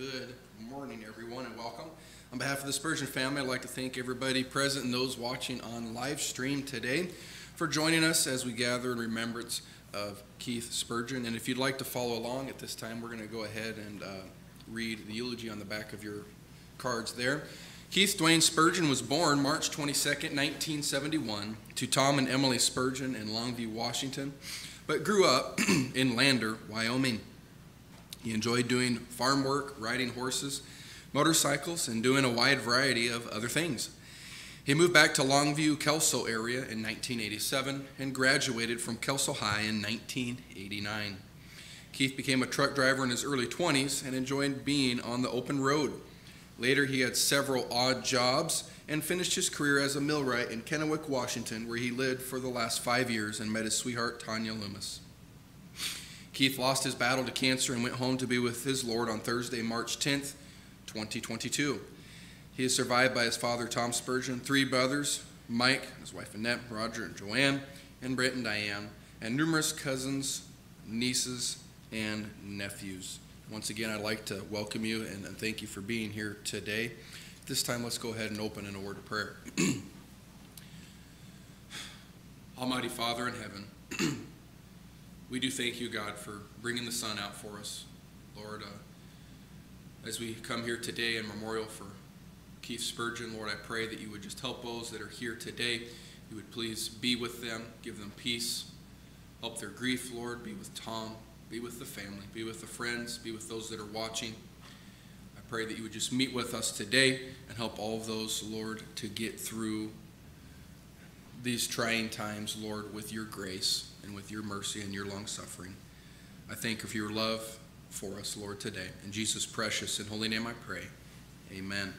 Good morning, everyone, and welcome. On behalf of the Spurgeon family, I'd like to thank everybody present and those watching on live stream today for joining us as we gather in remembrance of Keith Spurgeon. And if you'd like to follow along at this time, we're going to go ahead and uh, read the eulogy on the back of your cards there. Keith Dwayne Spurgeon was born March 22, 1971, to Tom and Emily Spurgeon in Longview, Washington, but grew up in Lander, Wyoming. He enjoyed doing farm work, riding horses, motorcycles, and doing a wide variety of other things. He moved back to Longview, Kelso area in 1987 and graduated from Kelso High in 1989. Keith became a truck driver in his early 20s and enjoyed being on the open road. Later, he had several odd jobs and finished his career as a millwright in Kennewick, Washington, where he lived for the last five years and met his sweetheart, Tanya Loomis. Keith lost his battle to cancer and went home to be with his Lord on Thursday, March 10th, 2022. He is survived by his father, Tom Spurgeon, three brothers, Mike, his wife Annette, Roger, and Joanne, and Brent and Diane, and numerous cousins, nieces, and nephews. Once again, I'd like to welcome you and, and thank you for being here today. This time, let's go ahead and open in a word of prayer. Almighty Father in heaven, we do thank you, God, for bringing the sun out for us. Lord, uh, as we come here today in memorial for Keith Spurgeon, Lord, I pray that you would just help those that are here today. You would please be with them, give them peace, help their grief, Lord. Be with Tom, be with the family, be with the friends, be with those that are watching. I pray that you would just meet with us today and help all of those, Lord, to get through these trying times, Lord, with your grace and with your mercy and your long suffering. I thank you for your love for us, Lord, today. In Jesus' precious and holy name I pray. Amen.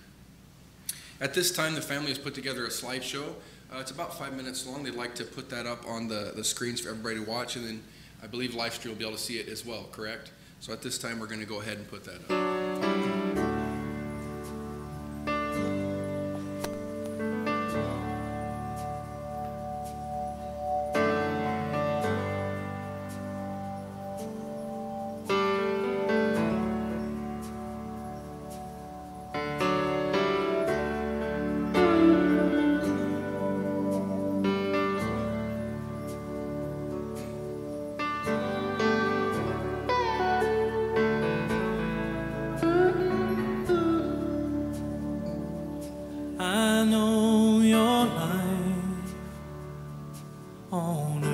At this time, the family has put together a slideshow. Uh, it's about five minutes long. They'd like to put that up on the, the screens for everybody to watch, and then I believe Livestream will be able to see it as well, correct? So at this time, we're going to go ahead and put that up. On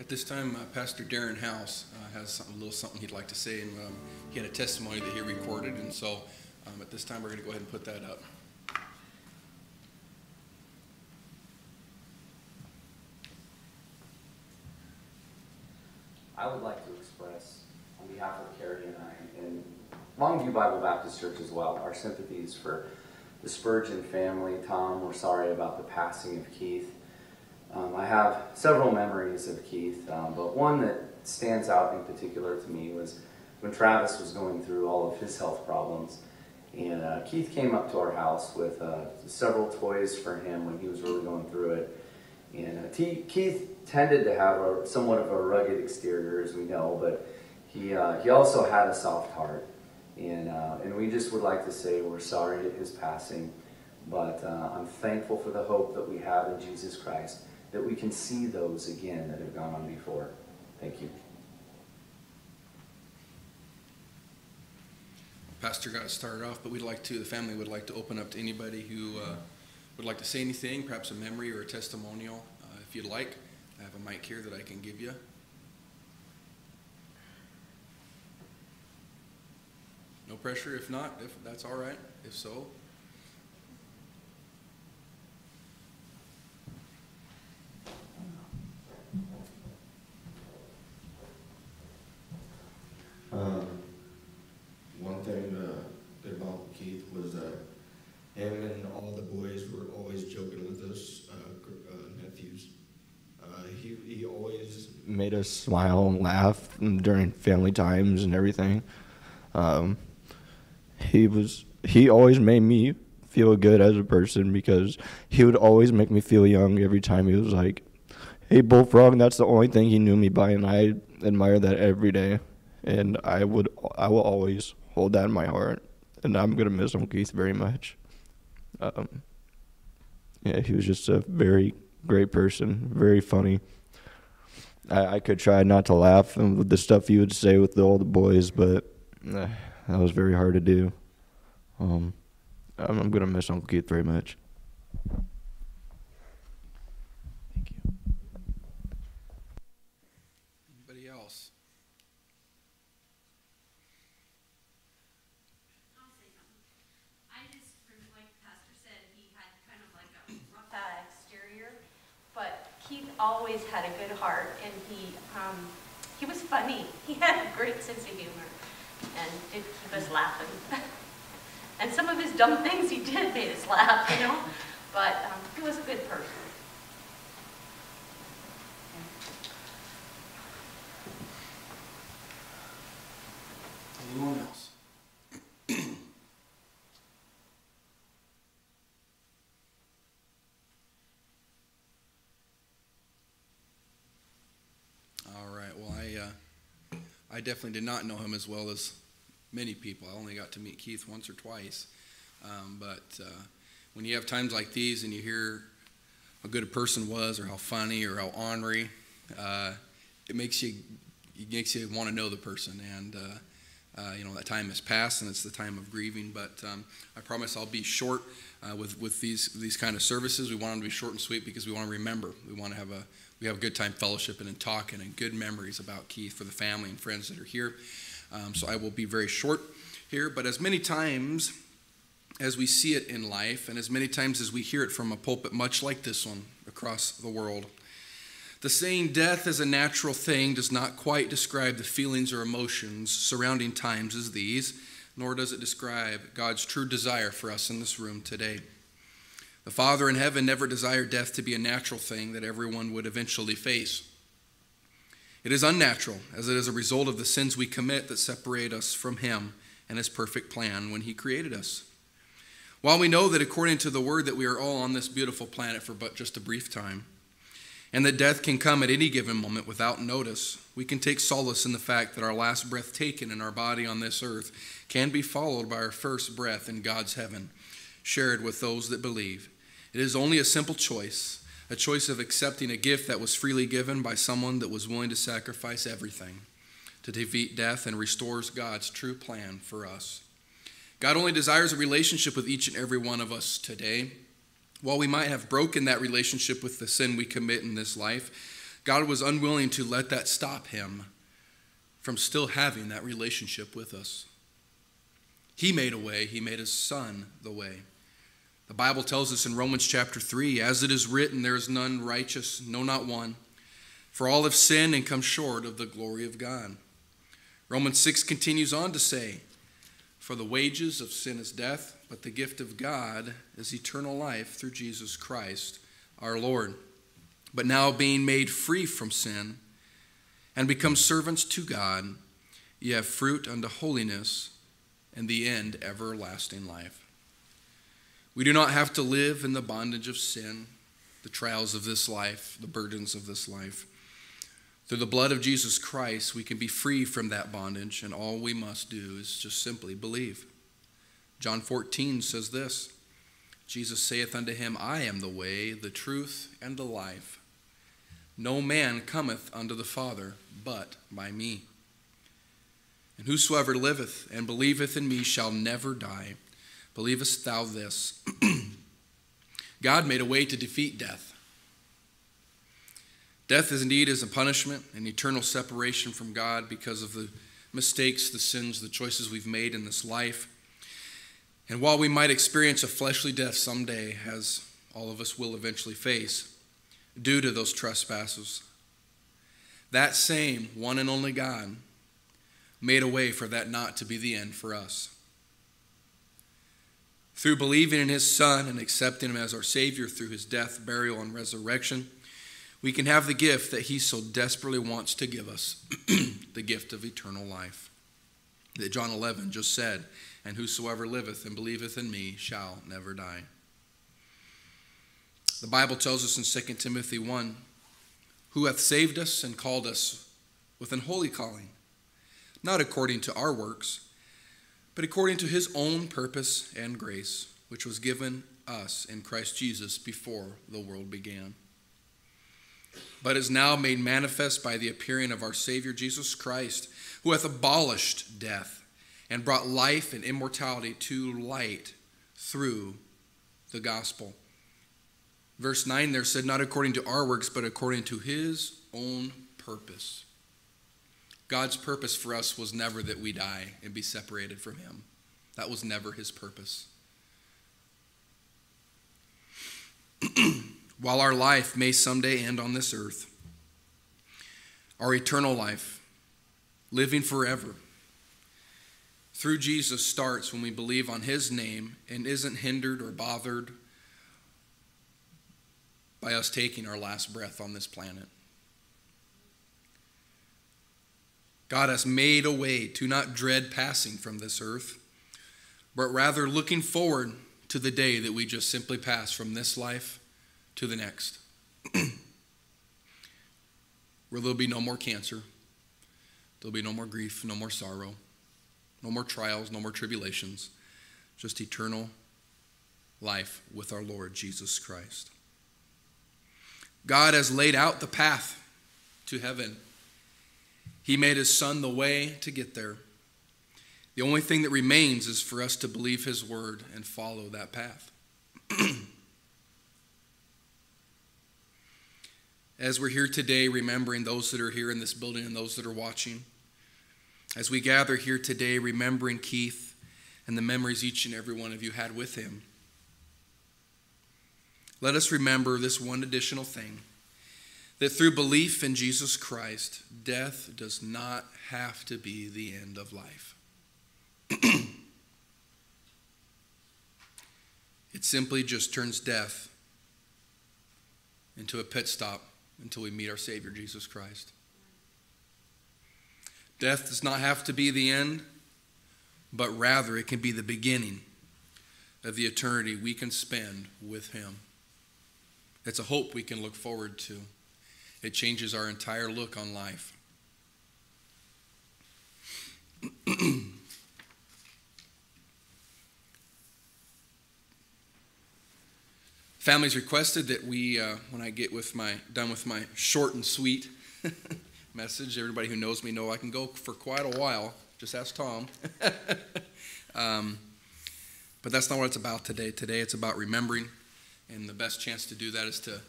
At this time, uh, Pastor Darren House uh, has a little something he'd like to say, and um, he had a testimony that he recorded, and so um, at this time, we're going to go ahead and put that up. I would like to express, on behalf of Carrie and I, and Longview Bible Baptist Church as well, our sympathies for the Spurgeon family. Tom, we're sorry about the passing of Keith. Have several memories of Keith, um, but one that stands out in particular to me was when Travis was going through all of his health problems. And uh, Keith came up to our house with uh, several toys for him when he was really going through it. And uh, Keith tended to have a somewhat of a rugged exterior, as we know, but he uh, he also had a soft heart. And uh, and we just would like to say we're sorry at his passing, but uh, I'm thankful for the hope that we have in Jesus Christ, that we can see those again that have gone on before. Thank you. Pastor got started off, but we'd like to, the family would like to open up to anybody who uh, would like to say anything, perhaps a memory or a testimonial. Uh, if you'd like, I have a mic here that I can give you. No pressure. If not, if that's all right. If so, Um, one thing uh, good about Keith was that him and all the boys were always joking with us uh, gr- uh, nephews. Uh, he he us smile and laugh during family times and everything. Um, he was he always made me feel good as a person because he would always make me feel young every time he was like, "Hey, bullfrog." That's the only thing he knew me by, and I admire that every day. And I would I will always hold that in my heart, and I'm gonna miss him, Keith very much. Um, yeah, he was just a very great person, very funny. I, I could try not to laugh with the stuff you would say with the, all the boys, but uh, that was very hard to do. Um, I'm, I'm gonna miss Uncle Keith very much. Thank you. anybody else? I'll say something. I just, from like Pastor said, he had kind of like a rough uh, exterior, but Keith always had a good heart, and he, um, he was funny. He had a great sense of humor, and did keep us laughing. and some of his dumb things he did made us laugh, you know. But um, he was a good person. Anyone else? All right. Well, I uh, I definitely did not know him as well as many people. I only got to meet Keith once or twice. Um, but uh, when you have times like these and you hear how good a person was, or how funny, or how ornery, uh, it makes you it makes you want to know the person. And uh, uh, you know that time has passed, and it's the time of grieving. But um, I promise I'll be short uh, with with these these kind of services. We want them to be short and sweet because we want to remember. We want to have a we have a good time fellowshipping and talking and good memories about Keith for the family and friends that are here. Um, so I will be very short here. But as many times as we see it in life, and as many times as we hear it from a pulpit much like this one across the world, the saying death is a natural thing does not quite describe the feelings or emotions surrounding times as these, nor does it describe God's true desire for us in this room today. The Father in heaven never desired death to be a natural thing that everyone would eventually face. It is unnatural, as it is a result of the sins we commit that separate us from Him and His perfect plan when He created us. While we know that according to the Word that we are all on this beautiful planet for but just a brief time, and that death can come at any given moment without notice, we can take solace in the fact that our last breath taken in our body on this earth can be followed by our first breath in God's heaven, shared with those that believe. It is only a simple choice, a choice of accepting a gift that was freely given by someone that was willing to sacrifice everything to defeat death and restores God's true plan for us. God only desires a relationship with each and every one of us today. While we might have broken that relationship with the sin we commit in this life, God was unwilling to let that stop him from still having that relationship with us. He made a way, He made His Son the way. The Bible tells us in Romans chapter 3 As it is written, there is none righteous, no, not one. For all have sinned and come short of the glory of God. Romans 6 continues on to say, For the wages of sin is death, but the gift of God is eternal life through Jesus Christ our Lord. But now, being made free from sin and become servants to God, ye have fruit unto holiness and the end, everlasting life. We do not have to live in the bondage of sin, the trials of this life, the burdens of this life. Through the blood of Jesus Christ, we can be free from that bondage, and all we must do is just simply believe. John 14 says this Jesus saith unto him, I am the way, the truth, and the life. No man cometh unto the Father but by me. And whosoever liveth and believeth in me shall never die. Believest thou this? God made a way to defeat death. Death is indeed is a punishment, an eternal separation from God because of the mistakes, the sins, the choices we've made in this life. And while we might experience a fleshly death someday, as all of us will eventually face, due to those trespasses, that same one and only God made a way for that not to be the end for us. Through believing in his Son and accepting him as our Savior through his death, burial, and resurrection, we can have the gift that he so desperately wants to give us the gift of eternal life. That John 11 just said, And whosoever liveth and believeth in me shall never die. The Bible tells us in 2 Timothy 1 Who hath saved us and called us with an holy calling not according to our works, but according to his own purpose and grace, which was given us in Christ Jesus before the world began. But is now made manifest by the appearing of our Savior Jesus Christ, who hath abolished death and brought life and immortality to light through the gospel. Verse 9 there said, Not according to our works, but according to his own purpose God's purpose for us was never that we die and be separated from Him. That was never His purpose. While our life may someday end on this earth, our eternal life, living forever, through Jesus starts when we believe on His name and isn't hindered or bothered by us taking our last breath on this planet. God has made a way to not dread passing from this earth, but rather looking forward to the day that we just simply pass from this life to the next. Where there'll be no more cancer, there'll be no more grief, no more sorrow, no more trials, no more tribulations, just eternal life with our Lord Jesus Christ. God has laid out the path to heaven he made his son the way to get there. The only thing that remains is for us to believe his word and follow that path. as we're here today, remembering those that are here in this building and those that are watching, as we gather here today, remembering Keith and the memories each and every one of you had with him, let us remember this one additional thing that through belief in Jesus Christ, death does not have to be the end of life. it simply just turns death into a pit stop until we meet our Savior, Jesus Christ. Death does not have to be the end, but rather it can be the beginning of the eternity we can spend with Him. It's a hope we can look forward to. It changes our entire look on life. Families requested that we, uh, when I get with my done with my short and sweet message, everybody who knows me know I can go for quite a while. Just ask Tom. um, but that's not what it's about today. Today it's about remembering, and the best chance to do that is to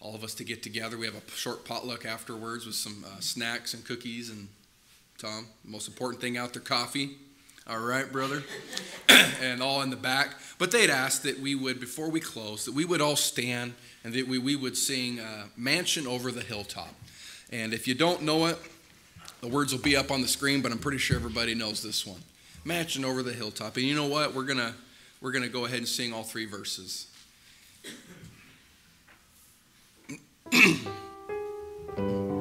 all of us to get together. We have a short potluck afterwards with some uh, snacks and cookies. And Tom, most important thing out there, coffee. All right, brother. and all in the back. But they'd asked that we would, before we close, that we would all stand and that we, we would sing uh, Mansion Over the Hilltop. And if you don't know it, the words will be up on the screen, but I'm pretty sure everybody knows this one. Mansion Over the Hilltop. And you know what? We're going to we're going to go ahead and sing all three verses. あっ!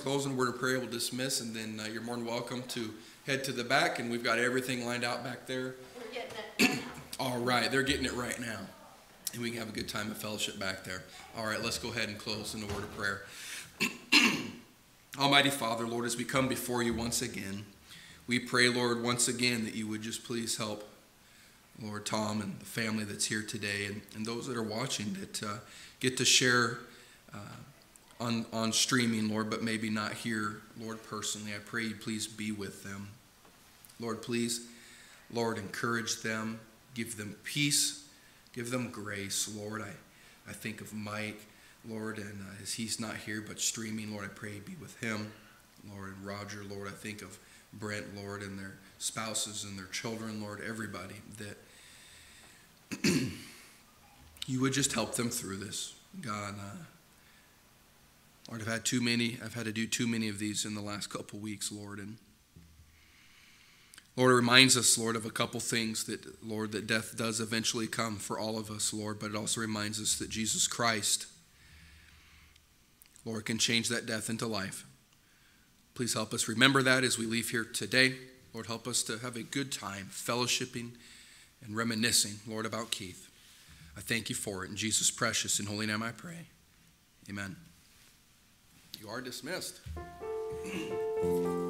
Close in a word of prayer. We'll dismiss, and then uh, you're more than welcome to head to the back, and we've got everything lined out back there. We're getting it. All right, they're getting it right now. And we can have a good time of fellowship back there. All right, let's go ahead and close in a word of prayer. Almighty Father, Lord, as we come before you once again, we pray, Lord, once again that you would just please help, Lord, Tom and the family that's here today and, and those that are watching that uh, get to share uh, on, on streaming, Lord, but maybe not here, Lord, personally. I pray you please be with them. Lord, please, Lord, encourage them, give them peace, give them grace, Lord. I, I think of Mike, Lord, and uh, as he's not here but streaming, Lord, I pray you be with him. Lord, and Roger, Lord, I think of Brent, Lord, and their spouses and their children, Lord, everybody, that you would just help them through this. God, uh, Lord, I've had too many, I've had to do too many of these in the last couple weeks, Lord, and Lord, it reminds us, Lord, of a couple things that, Lord, that death does eventually come for all of us, Lord, but it also reminds us that Jesus Christ, Lord, can change that death into life. Please help us remember that as we leave here today. Lord, help us to have a good time fellowshipping and reminiscing, Lord, about Keith. I thank you for it. In Jesus' precious and holy name I pray. Amen. You are dismissed.